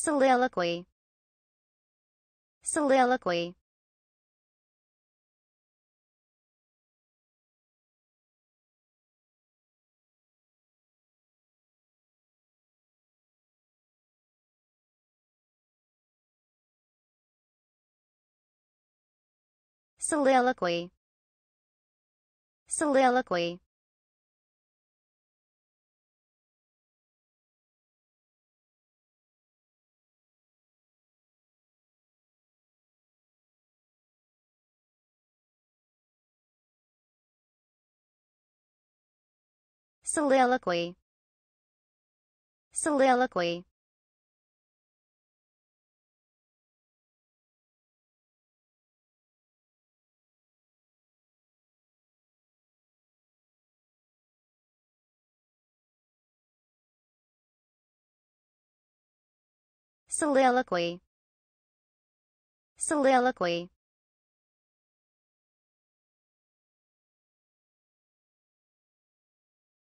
soliloquy. Soliloquy. Soliloquy. Soliloquy soliloquy. Soliloquy. Soliloquy. Soliloquy